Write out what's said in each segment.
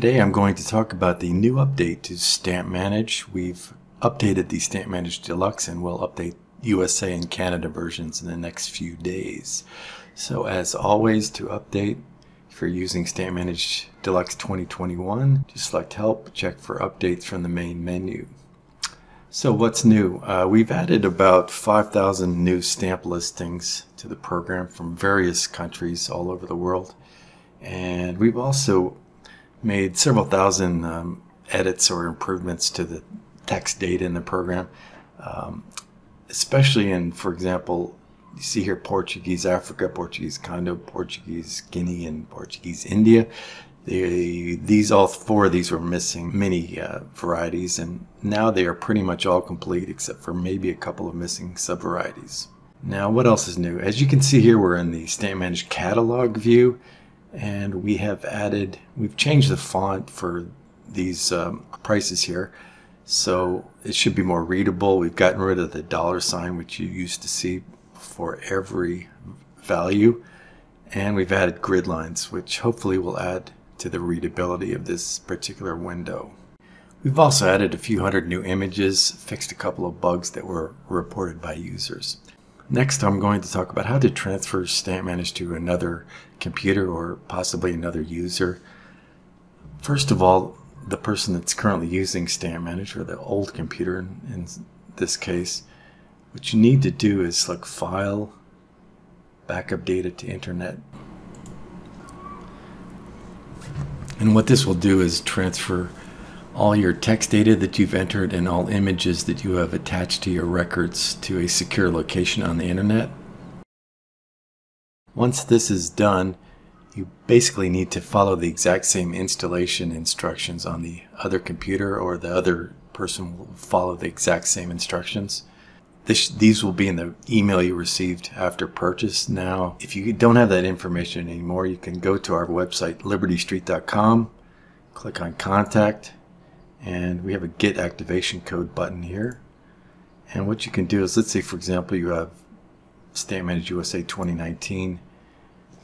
Today I'm going to talk about the new update to StampManage. We've updated the StampManage Deluxe and we'll update USA and Canada versions in the next few days. So as always to update, if you're using StampManage Deluxe 2021, just select Help, check for updates from the main menu. So what's new? Uh, we've added about 5,000 new stamp listings to the program from various countries all over the world. And we've also made several thousand um, edits or improvements to the text data in the program, um, especially in, for example, you see here Portuguese Africa, Portuguese Congo, Portuguese Guinea, and Portuguese India. They, these all four of these were missing many uh, varieties, and now they are pretty much all complete except for maybe a couple of missing subvarieties. Now, what else is new? As you can see here, we're in the Stamp managed catalog view and we have added, we've changed the font for these um, prices here. So it should be more readable. We've gotten rid of the dollar sign, which you used to see for every value. And we've added grid lines, which hopefully will add to the readability of this particular window. We've also added a few hundred new images, fixed a couple of bugs that were reported by users. Next, I'm going to talk about how to transfer StampManage to another computer or possibly another user. First of all, the person that's currently using StampManage or the old computer in, in this case, what you need to do is select File, Backup Data to Internet. And what this will do is transfer all your text data that you've entered and all images that you have attached to your records to a secure location on the internet. Once this is done, you basically need to follow the exact same installation instructions on the other computer or the other person will follow the exact same instructions. This, these will be in the email you received after purchase. Now, if you don't have that information anymore, you can go to our website, libertystreet.com, click on Contact, and we have a get activation code button here. And what you can do is let's say for example you have StampManage USA 2019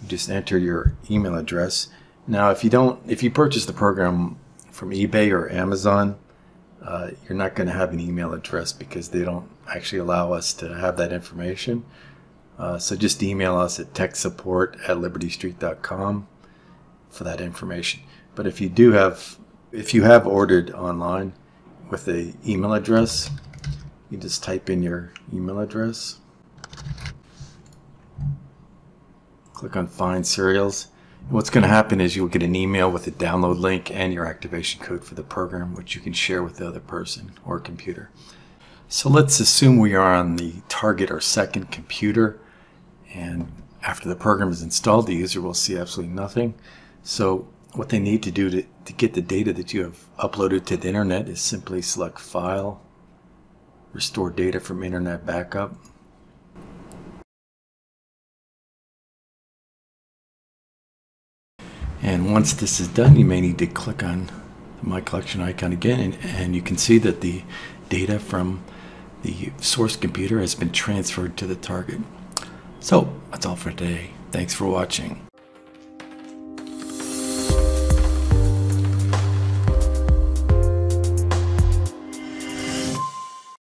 you just enter your email address. Now if you don't if you purchase the program from eBay or Amazon uh, you're not going to have an email address because they don't actually allow us to have that information. Uh, so just email us at techsupport at libertystreet.com for that information. But if you do have if you have ordered online with a email address, you just type in your email address. Click on Find Serials. What's going to happen is you'll get an email with a download link and your activation code for the program, which you can share with the other person or computer. So let's assume we are on the target or second computer, and after the program is installed, the user will see absolutely nothing. So what they need to do to, to get the data that you have uploaded to the internet is simply select File, Restore Data from Internet Backup. And once this is done, you may need to click on the My Collection icon again, and, and you can see that the data from the source computer has been transferred to the target. So that's all for today. Thanks for watching.